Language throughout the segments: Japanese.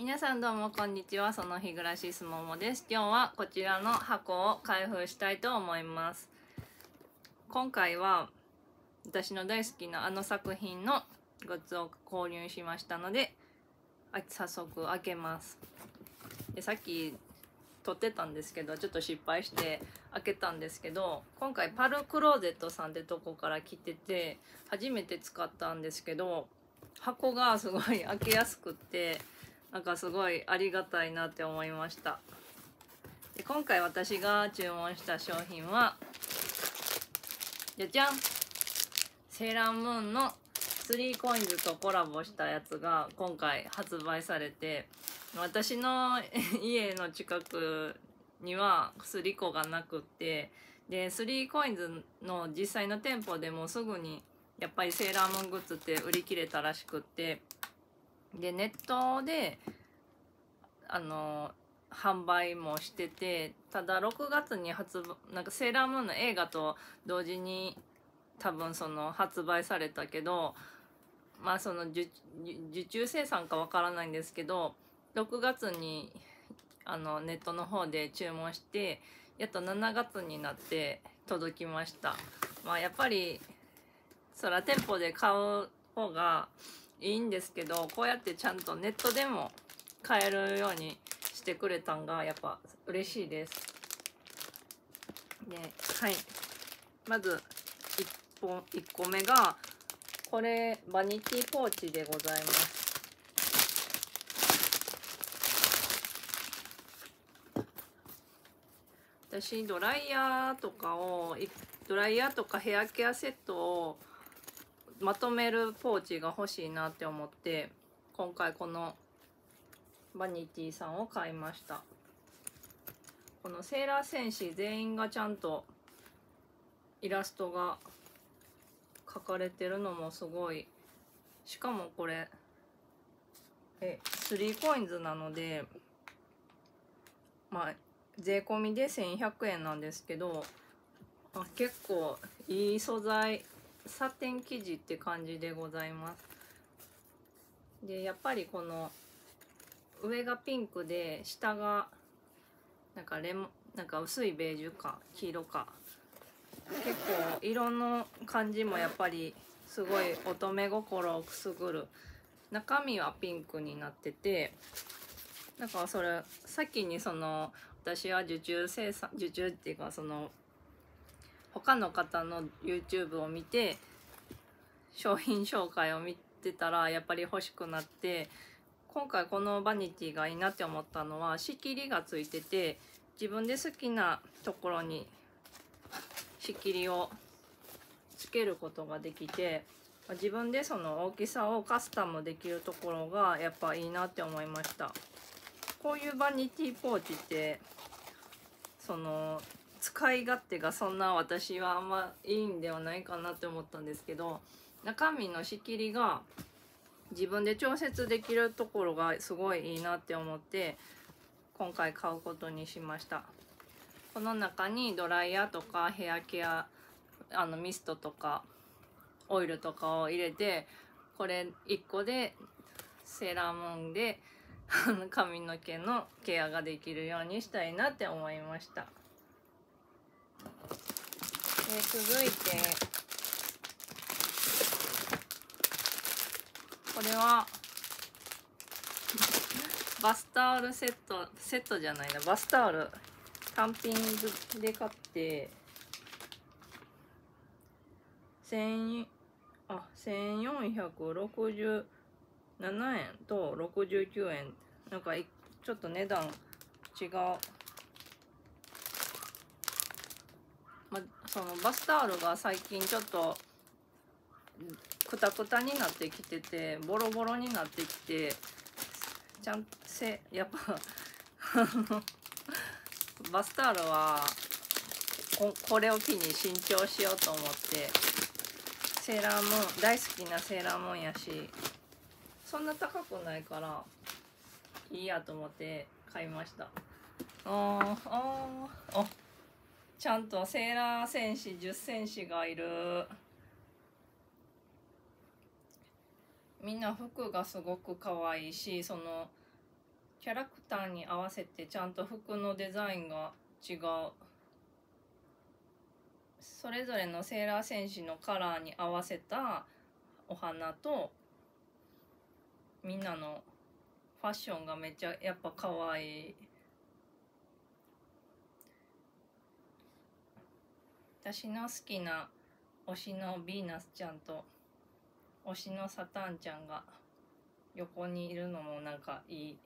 皆さんどうもこんにちは。その日暮らしすももです。今日はこちらの箱を開封したいと思います。今回は私の大好きなあの作品のグッズを購入しましたので早速開けます。でさっき撮ってたんですけどちょっと失敗して開けたんですけど今回パルクローゼットさんってとこから来てて初めて使ったんですけど箱がすごい開けやすくってなんかすごいありがたいなって思いました。で今回私が注文した商品はじゃじゃんセーラームーンの 3COINS とコラボしたやつが今回発売されて私の 家の近くには3個がなくってで 3COINS の実際の店舗でもすぐにやっぱりセーラームーングッズって売り切れたらしくってでネットであの販売もしててただ6月に発売なんかセーラームーンの映画と同時に多分その発売されたけどまあその受注生産かわからないんですけど6月にあのネットの方で注文してやっと7月になって届きました。まあやっぱりそら店舗で買う方がいいんですけどこうやってちゃんとネットでも買えるようにしてくれたんがやっぱ嬉しいです。ではい。まず1本1個目がこれバニティポーチでございます。私ドライヤーとかをドライヤーとかヘアケアセットをまとめるポーチが欲しいなって思って今回このバニティさんを買いました。このセーラー戦士全員がちゃんとイラストが描かれてるのもすごい。しかもこれえ 3COINS なのでまあ税込みで1100円なんですけどあ結構いい素材サテン生地って感じでございます。でやっぱりこの上がピンクで下がなんかレモなんか薄いベージュか黄色か結構色の感じもやっぱりすごい乙女心をくすぐる。中身はピンクになっててだかそれ先にその私は受注生産受注っていうかその他の方の YouTube を見て商品紹介を見てたらやっぱり欲しくなって今回このバニティがいいなって思ったのは仕切りがついてて自分で好きなところに仕切りをつけることができて自分でその大きさをカスタムできるところがやっぱいいなって思いました。こういうバニティポーチってその使い勝手がそんな私はあんまいいんではないかなって思ったんですけど中身の仕切りが自分で調節できるところがすごいいいなって思って今回買うことにしました。この中にドライヤーとかヘアケアあのミストとかオイルとかを入れてこれ1個でセーラームーンで髪の毛のケアができるようにしたいなって思いました。で続いて。これは。バスタオルセットセットじゃないなバスタオル。単品で買って。千あ1467円と69円。なんかちょっと値段違う。まそのバスタオルが最近ちょっとくたくたになってきててボロボロになってきてちゃんせやっぱ バスタオルはここれを機に新調しようと思ってセーラームーン大好きなセーラームーンやしそんな高くないからいいやと思って買いました。あああちゃんとセーラー戦士10戦士がいる。みんな服がすごく可愛いしそのキャラクターに合わせてちゃんと服のデザインが違う。それぞれのセーラー戦士のカラーに合わせたお花とみんなのファッションがめっちゃやっぱ可愛い。私の好きな推しのヴィーナスちゃんと推しのサタンちゃんが横にいるのもなんかいい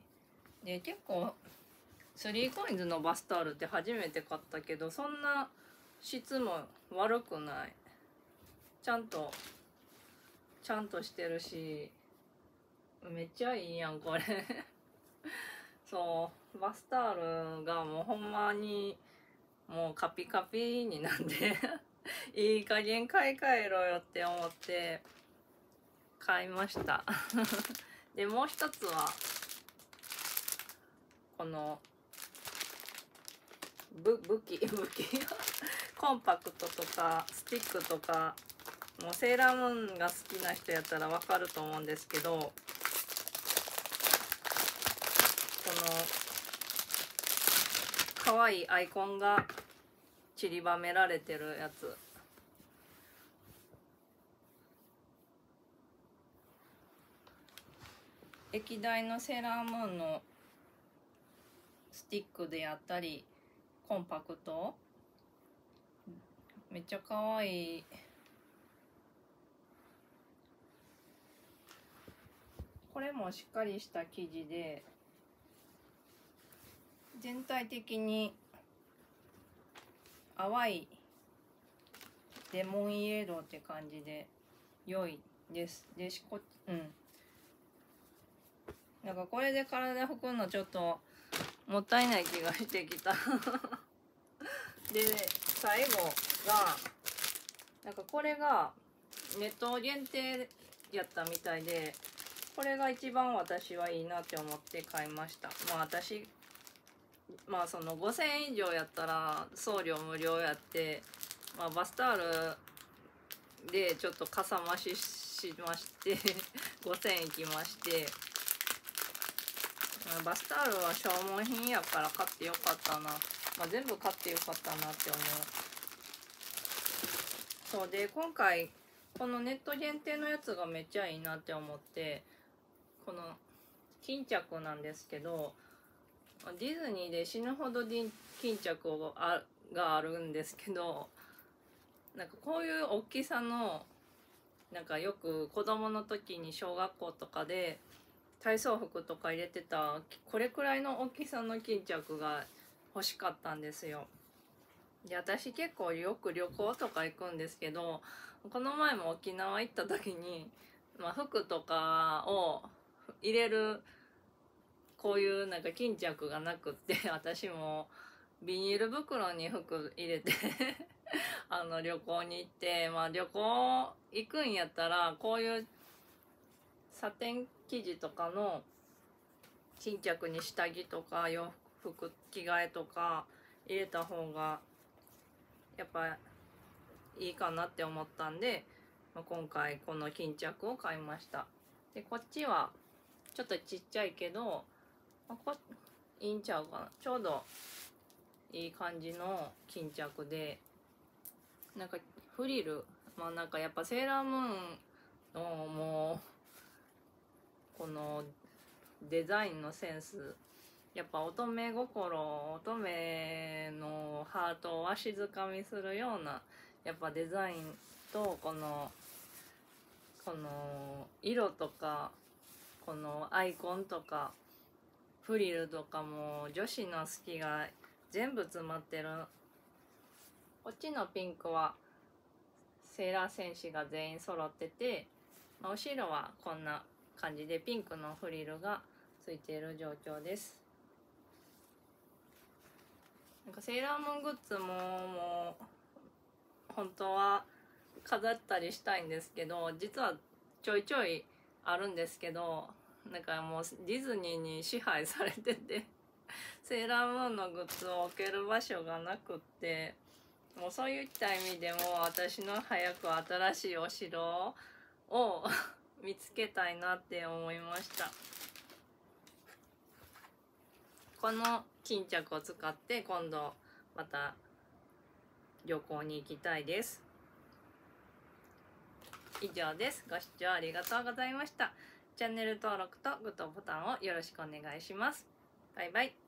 で結構 3COINS のバスタオルって初めて買ったけどそんな質も悪くない。ちゃんとちゃんとしてるしめっちゃいいやんこれ。そうバスタオルがもうほんまにもうカピカピになんで いい加減買い替えろよって思って買いました。でもう一つはこの武武器 武器？コンパクトとかスティックとかもうセーラームーンが好きな人やったらわかると思うんですけどこの可愛いアイコンが散りばめられてるやつ。歴代のセーラームーンのスティックであったりコンパクト。めっちゃ可愛い。これもしっかりした生地で全体的に淡いレモンイエローって感じで良いです。でしこうん。なんかこれで体拭くのちょっともったいない気がしてきた。で最後がなんかこれがネット限定やったみたいでこれが一番私はいいなって思って買いました。まあ私まあその5000円以上やったら送料無料やって、まあ、バスタオルでちょっとかさ増ししまして 5000円いきましてバスタオルは消耗品やから買ってよかったな、まあ、全部買ってよかったなって思う。そうで今回このネット限定のやつがめっちゃいいなって思ってこの巾着なんですけどディズニーで死ぬほど巾着をあがあるんですけどなんかこういう大きさのなんかよく子供の時に小学校とかで体操服とか入れてたこれくらいの大きさの巾着が欲しかったんですよ。で私結構よく旅行とか行くんですけどこの前も沖縄行った時に、まあ、服とかを入れるこういうなんか巾着がなくって 私もビニール袋に服入れて あの旅行に行ってまあ旅行行くんやったらこういうサテン生地とかの巾着に下着とか洋服着替えとか入れた方がやっぱいいかなって思ったんで、まあ、今回この巾着を買いました。でこっちはちょっとちっちゃいけど、まあ、こいいんちゃうかな。ちょうどいい感じの巾着でなんかフリル。まあなんかやっぱセーラームーンのもうこのデザインのセンス。やっぱ乙女心乙女のハートをわしづかみするようなやっぱデザインとこのこの色とかこのアイコンとかフリルとかも女子の好きが全部詰まってる。こっちのピンクはセーラー戦士が全員揃ってて、まあ、後ろはこんな感じでピンクのフリルがついている状況です。なんかセーラームーングッズももう本当は飾ったりしたいんですけど実はちょいちょいあるんですけどなんかもうディズニーに支配されてて セーラームーンのグッズを置ける場所がなくってもうそういった意味でも私の早く新しいお城を 見つけたいなって思いました。この巾着を使って今度また旅行に行きたいです。以上です。ご視聴ありがとうございました。チャンネル登録とグッドボタンをよろしくお願いします。バイバイ。